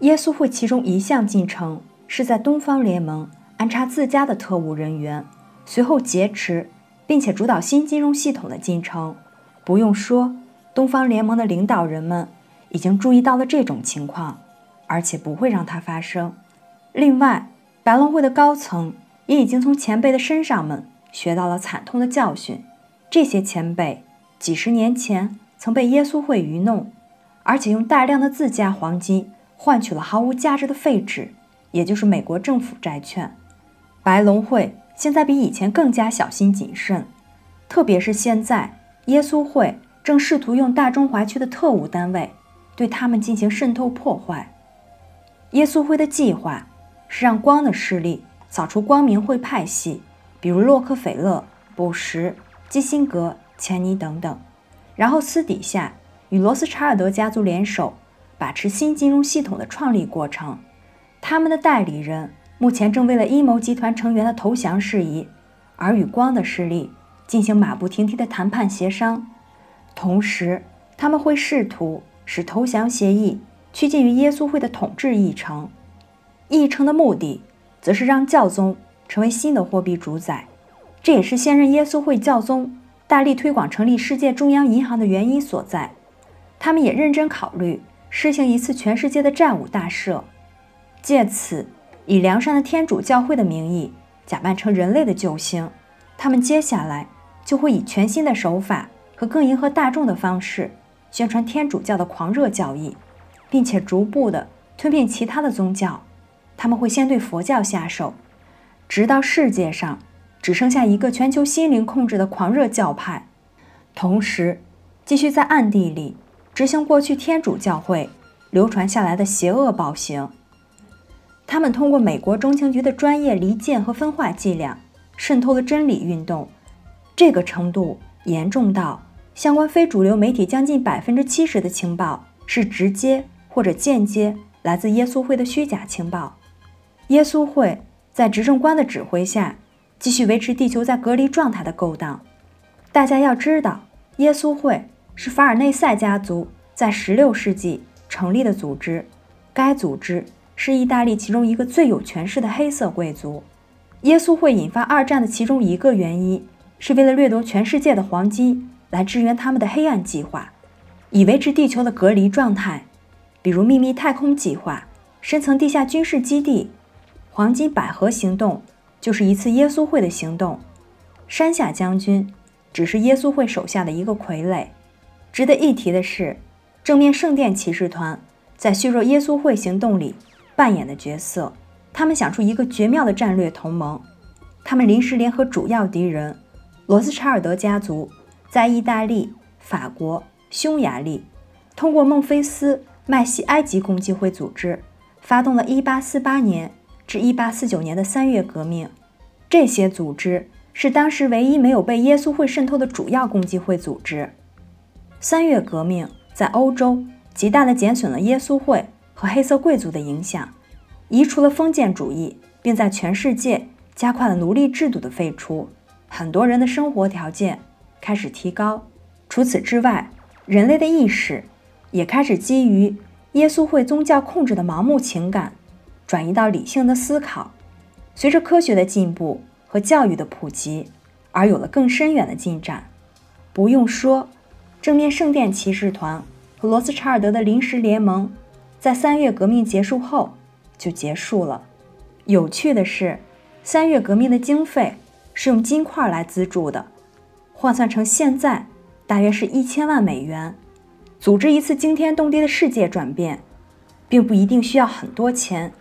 耶稣会其中一项进程是在东方联盟安插自家的特务人员，随后劫持并且主导新金融系统的进程。不用说，东方联盟的领导人们已经注意到了这种情况，而且不会让它发生。另外，白龙会的高层也已经从前辈的身上们学到了惨痛的教训。这些前辈几十年前曾被耶稣会愚弄，而且用大量的自家黄金换取了毫无价值的废纸，也就是美国政府债券。白龙会现在比以前更加小心谨慎，特别是现在。耶稣会正试图用大中华区的特务单位对他们进行渗透破坏。耶稣会的计划是让光的势力扫除光明会派系，比如洛克菲勒、布什、基辛格、钱尼等等，然后私底下与罗斯查尔德家族联手，把持新金融系统的创立过程。他们的代理人目前正为了阴谋集团成员的投降事宜而与光的势力。进行马不停蹄的谈判协商，同时他们会试图使投降协议趋近于耶稣会的统治议程。议程的目的，则是让教宗成为新的货币主宰。这也是现任耶稣会教宗大力推广成立世界中央银行的原因所在。他们也认真考虑实行一次全世界的债务大赦，借此以良善的天主教会的名义假扮成人类的救星。他们接下来。就会以全新的手法和更迎合大众的方式宣传天主教的狂热教义，并且逐步的吞并其他的宗教。他们会先对佛教下手，直到世界上只剩下一个全球心灵控制的狂热教派，同时继续在暗地里执行过去天主教会流传下来的邪恶暴行。他们通过美国中情局的专业离间和分化伎俩，渗透了真理运动。这个程度严重到，相关非主流媒体将近百分之七十的情报是直接或者间接来自耶稣会的虚假情报。耶稣会在执政官的指挥下，继续维持地球在隔离状态的勾当。大家要知道，耶稣会是法尔内塞家族在16世纪成立的组织，该组织是意大利其中一个最有权势的黑色贵族。耶稣会引发二战的其中一个原因。是为了掠夺全世界的黄金来支援他们的黑暗计划，以维持地球的隔离状态，比如秘密太空计划、深层地下军事基地、黄金百合行动，就是一次耶稣会的行动。山下将军只是耶稣会手下的一个傀儡。值得一提的是，正面圣殿骑士团在削弱耶稣会行动里扮演的角色。他们想出一个绝妙的战略同盟，他们临时联合主要敌人。罗斯查尔德家族在意大利、法国、匈牙利，通过孟菲斯麦西埃及共济会组织，发动了1848年至1849年的三月革命。这些组织是当时唯一没有被耶稣会渗透的主要共济会组织。三月革命在欧洲极大地减损了耶稣会和黑色贵族的影响，移除了封建主义，并在全世界加快了奴隶制度的废除。很多人的生活条件开始提高。除此之外，人类的意识也开始基于耶稣会宗教控制的盲目情感，转移到理性的思考。随着科学的进步和教育的普及，而有了更深远的进展。不用说，正面圣殿骑士团和罗斯查尔德的临时联盟，在三月革命结束后就结束了。有趣的是，三月革命的经费。是用金块来资助的，换算成现在大约是一千万美元。组织一次惊天动地的世界转变，并不一定需要很多钱。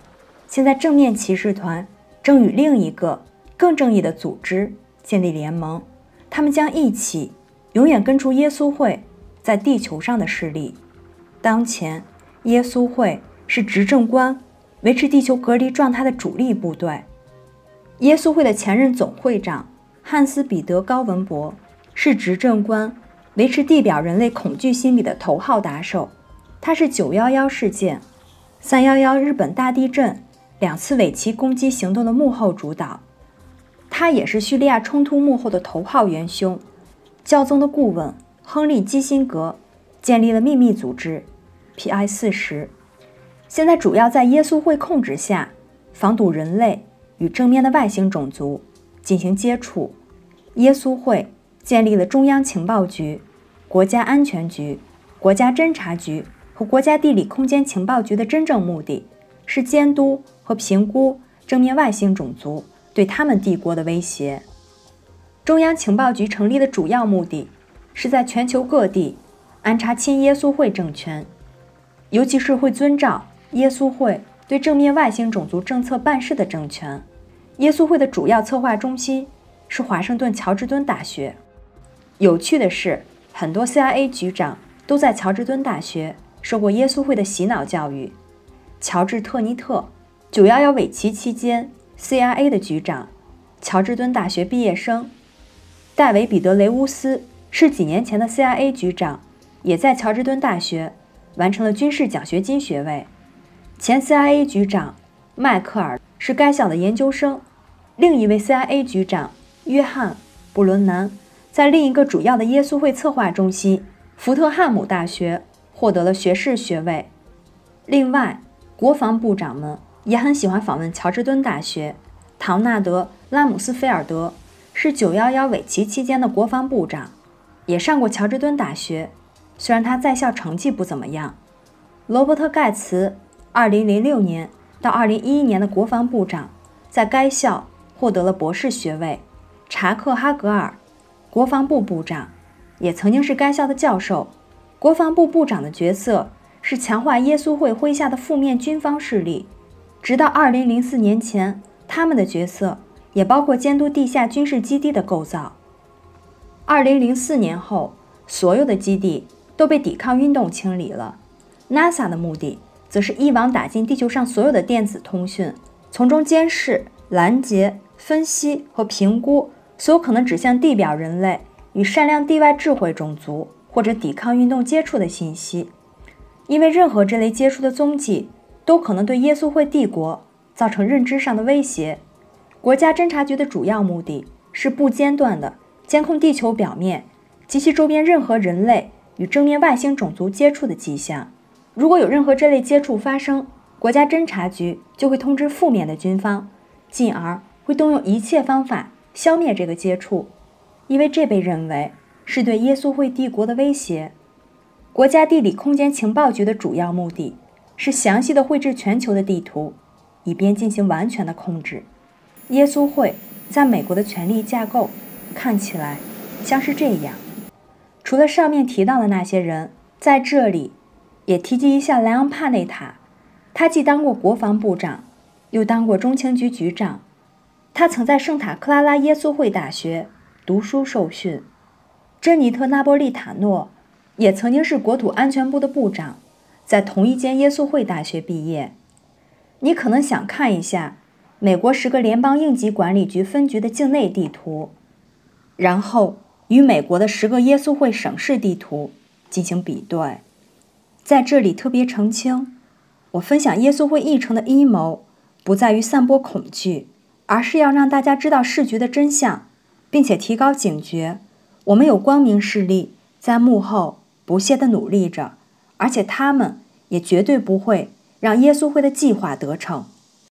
现在正面骑士团正与另一个更正义的组织建立联盟，他们将一起永远根除耶稣会在地球上的势力。当前，耶稣会是执政官维持地球隔离状态的主力部队。耶稣会的前任总会长汉斯·彼得·高文博是执政官维持地表人类恐惧心理的头号打手。他是911事件、311日本大地震两次尾期攻击行动的幕后主导。他也是叙利亚冲突幕后的头号元凶。教宗的顾问亨利·基辛格建立了秘密组织 P.I. 四十。现在主要在耶稣会控制下，防堵人类与正面的外星种族进行接触。耶稣会建立了中央情报局、国家安全局、国家侦察局和国家地理空间情报局的真正目的是监督和评估正面外星种族对他们帝国的威胁。中央情报局成立的主要目的是在全球各地安插亲耶稣会政权，尤其是会遵照耶稣会对正面外星种族政策办事的政权。耶稣会的主要策划中心。是华盛顿乔治敦大学。有趣的是，很多 CIA 局长都在乔治敦大学受过耶稣会的洗脑教育。乔治·特尼特，911尾期期间 CIA 的局长，乔治敦大学毕业生。戴维·彼得雷乌斯是几年前的 CIA 局长，也在乔治敦大学完成了军事奖学金学位。前 CIA 局长迈克尔是该校的研究生。另一位 CIA 局长。约翰·布伦南在另一个主要的耶稣会策划中心——福特汉姆大学获得了学士学位。另外，国防部长们也很喜欢访问乔治敦大学。唐纳德·拉姆斯菲尔德是911尾期期间的国防部长，也上过乔治敦大学，虽然他在校成绩不怎么样。罗伯特·盖茨2006年到2011年的国防部长，在该校获得了博士学位。查克·哈格尔，国防部部长，也曾经是该校的教授。国防部部长的角色是强化耶稣会麾下的负面军方势力，直到2004年前，他们的角色也包括监督地下军事基地的构造。2004年后，所有的基地都被抵抗运动清理了。NASA 的目的则是一网打尽地球上所有的电子通讯，从中监视、拦截、分析和评估。所有可能指向地表人类与善良地外智慧种族或者抵抗运动接触的信息，因为任何这类接触的踪迹都可能对耶稣会帝国造成认知上的威胁。国家侦察局的主要目的是不间断地监控地球表面及其周边任何人类与正面外星种族接触的迹象。如果有任何这类接触发生，国家侦察局就会通知负面的军方，进而会动用一切方法。消灭这个接触，因为这被认为是对耶稣会帝国的威胁。国家地理空间情报局的主要目的是详细的绘制全球的地图，以便进行完全的控制。耶稣会在美国的权力架构看起来像是这样。除了上面提到的那些人，在这里也提及一下莱昂帕内塔，他既当过国防部长，又当过中情局局长。他曾在圣塔克拉拉耶稣会大学读书受训，珍妮特·纳波利塔诺也曾经是国土安全部的部长，在同一间耶稣会大学毕业。你可能想看一下美国十个联邦应急管理局分局的境内地图，然后与美国的十个耶稣会省市地图进行比对。在这里特别澄清，我分享耶稣会议程的阴谋，不在于散播恐惧。而是要让大家知道事局的真相，并且提高警觉。我们有光明势力在幕后不懈地努力着，而且他们也绝对不会让耶稣会的计划得逞。